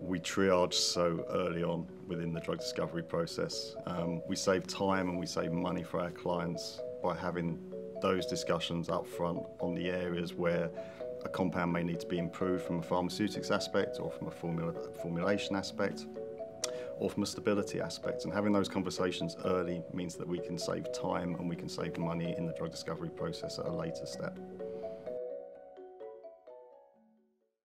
We triage so early on within the drug discovery process. Um, we save time and we save money for our clients by having those discussions up front on the areas where a compound may need to be improved from a pharmaceutics aspect or from a formula, formulation aspect or from a stability aspect. And having those conversations early means that we can save time and we can save money in the drug discovery process at a later step.